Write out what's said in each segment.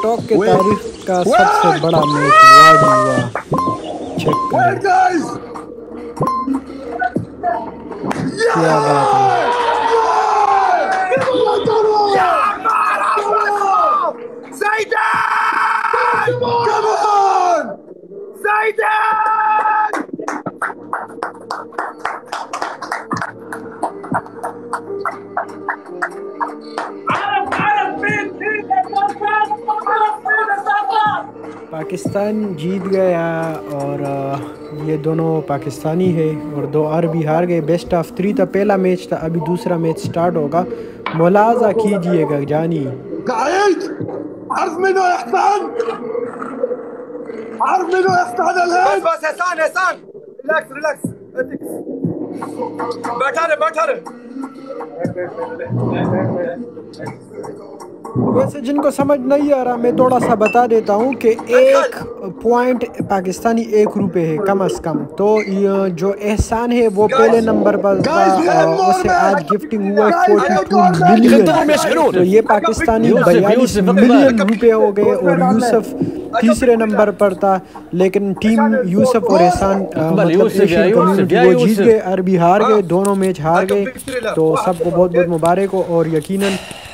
TikTok के तारीख का सबसे बड़ा मैच हुआ हुआ चेक करें क्या बात है पाकिस्तान जीत गया और ये दोनों पाकिस्तानी है और दो और भी हार गए। बेस्ट ऑफ़ थ्री था। पहला मैच था। अभी दूसरा मैच स्टार्ट होगा। मुलाजा कीजिएगा जानी। बैठा रे बैठा रे वैसे जिनको समझ नहीं आ रहा मैं थोड़ा सा बता देता हूँ कि एक पॉइंट पाकिस्तानी एक रुपए है कम अज कम। तो ये जो एहसान है वो पहले नंबर पर था और उसे आज गिफ्टिंग हुआ फोर्टी टू मिलियन तो ये पाकिस्तानी बयालीस मिलियन रुपए हो गए और यूसुफ तीसरे नंबर पर था लेकिन टीम यूसुफ और एहसान मतलब वो जीत गए अरबी हार गए दोनों मैच हार गए। तो सबको बहुत बहुत मुबारक हो और यकीनन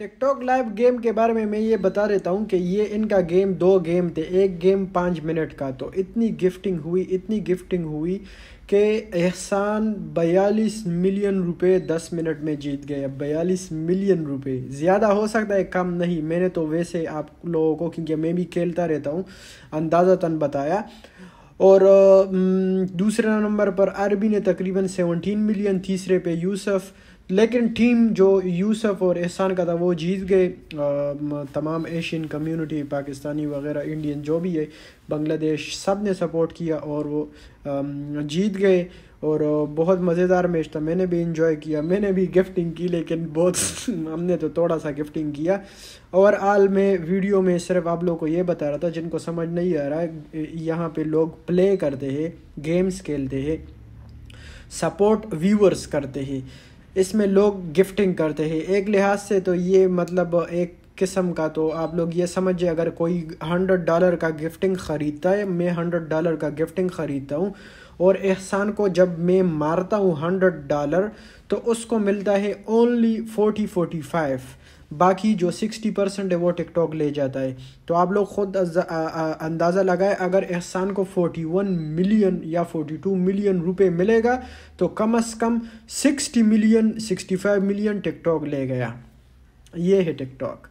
टिकटॉक लाइव गेम के बारे में मैं ये बता देता हूँ कि ये इनका गेम दो गेम थे, एक गेम पाँच मिनट का। तो इतनी गिफ्टिंग हुई, इतनी गिफ्टिंग हुई कि एहसान बयालीस मिलियन रुपए दस मिनट में जीत गए। अब बयालीस मिलियन रुपए, ज़्यादा हो सकता है, कम नहीं। मैंने तो वैसे आप लोगों को, क्योंकि मैं भी खेलता रहता हूँ अंदाज़तन बताया। और दूसरे नंबर पर अरबी ने तकरीबन 17 मिलियन, तीसरे पे यूसुफ लेकिन टीम जो यूसुफ और एहसान का था, वो जीत गए। तमाम एशियन कम्युनिटी, पाकिस्तानी वगैरह, इंडियन जो भी है, बांग्लादेश सबने सपोर्ट किया और वो जीत गए। और बहुत मज़ेदार मैच था। मैंने भी इंजॉय किया। मैंने भी गिफ्टिंग की, लेकिन बहुत हमने तो थोड़ा सा गिफ्टिंग किया आल में वीडियो में सिर्फ़ आप लोगों को ये बता रहा था, जिनको समझ नहीं आ रहा है, यहाँ पे लोग प्ले करते हैं गेम्स खेलते हैं सपोर्ट व्यूअर्स करते हैं। इसमें लोग गिफ्टिंग करते हैं। एक लिहाज से तो ये मतलब एक किस्म का तो आप लोग ये समझिए, अगर कोई हंड्रेड डॉलर का गिफ्टिंग ख़रीदता है, मैं हंड्रेड डॉलर का गिफ्टिंग ख़रीदता हूँ और एहसान को जब मैं मारता हूँ हंड्रेड डॉलर तो उसको मिलता है ओनली फोर्टी फोर्टी फाइव बाकी जो सिक्सटी परसेंट है वो टिकटॉक ले जाता है। तो आप लोग खुद अंदाज़ा लगाए, अगर एहसान को 41 मिलियन या 42 मिलियन रुपए मिलेगा तो कम अज़ कम 60 मिलियन 65 मिलियन टिकटॉक ले गया। ये है टिकटॉक।